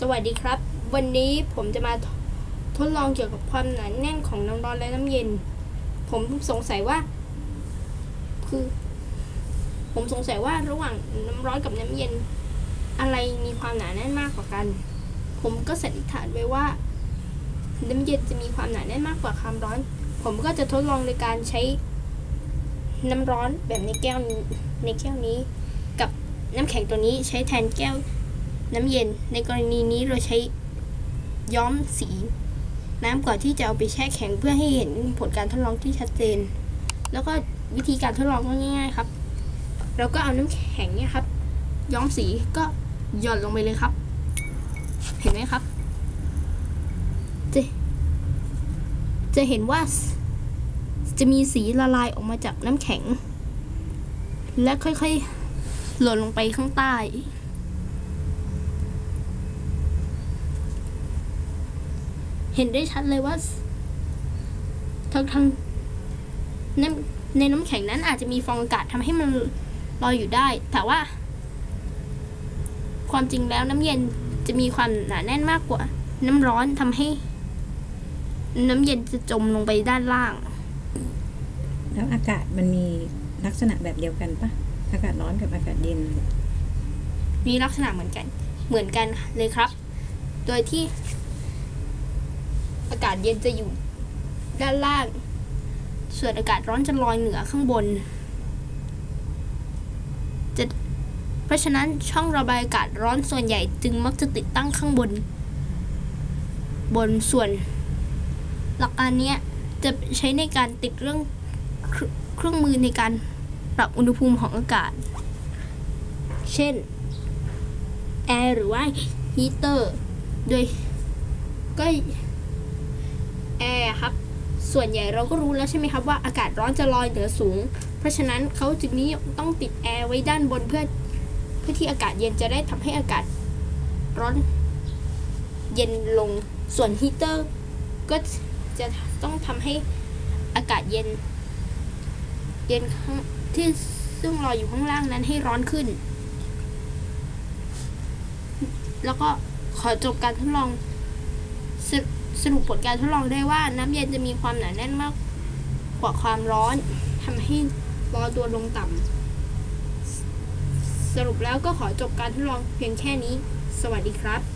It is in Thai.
สวัสดีครับ วันนี้ผมจะมาทดลองเกี่ยวกับความหนาแน่นของน้ำร้อนและน้ำเย็น ผมสงสัยว่า คือ ผมสงสัยว่าระหว่างน้ำร้อนกับน้ำเย็น อะไรมีความหนาแน่นมากกว่ากัน ผมก็สันนิษฐานไว้ว่า น้ำเย็นจะมีความหนาแน่นมากกว่าความร้อน ผมก็จะทดลองในการใช้ น้ำร้อนแบบในแก้วในแก้วนี้ กับน้ำแข็งตัวนี้ใช้แทนแก้ว น้ำเย็น ในกรณีนี้เราใช้ย้อมสี น้ำก่อนที่จะเอาไปแช่แข็งเพื่อให้เห็นผลการทดลองที่ชัดเจน แล้วก็วิธีการทดลองก็ง่าย ๆ ครับ เราก็เอาน้ำแข็งเนี่ยครับ ย้อมสีก็หย่อนลงไปเลยครับ เห็นไหมครับ จะจะเห็นว่าจะมีสีละลายออกมาจากน้ำแข็ง และค่อยๆ หล่นลงไปข้างใต้ เห็นได้ชัดเลยว่าทั้งทั้งในในน้ำแข็งนั้นอาจจะมีฟองอากาศทำให้มันลอยอยู่ได้ แต่ว่า ความจริงแล้วน้ำเย็นจะมีความหนาแน่นมากกว่า น้ำร้อนทำให้ น้ำเย็นจะจมลงไปด้านล่าง แล้วอากาศมันมีลักษณะแบบเดียวกันปะอากาศร้อนกับอากาศเย็น มีลักษณะเหมือนกัน เหมือนกันเลยครับ โดยที่ อากาศเย็นจะอยู่ด้านล่าง ส่วนอากาศร้อนจะลอยเหนือข้างบนจะเพราะฉะนั้นช่องระบายอากาศร้อนส่วนใหญ่จึงมักจะติดตั้งข้างบน บนส่วน หลักการนี้จะใช้ในการติดเรื่องเครื่องมือในการปรับอุณหภูมิของอากาศ เช่นแอร์หรือว่าฮีเตอร์ โดยก็ แอร์ครับ ส่วนใหญ่เราก็รู้แล้วใช่ไหมครับว่าอากาศร้อนจะลอยเหนือสูง เพราะฉะนั้นเขาจึงนี้ต้องติดแอร์ไว้ด้านบนเพื่อเพื่อที่อากาศเย็นจะได้ทำให้อากาศร้อนเย็นลง ส่วนฮีเตอร์ก็จะต้องทำให้อากาศเย็น เย็นข้างที่ซึ่งลอยอยู่ข้างล่างนั้นให้ร้อนขึ้น แล้วก็ขอจบการทดลอง สรุปผลการทดลองได้ว่าน้ำเย็นจะมีความหนาแน่นมากกว่าความร้อนทำให้ลอตัวลงต่ำสรุปแล้วก็ขอจบการทดลองเพียงแค่นี้ สวัสดีครับ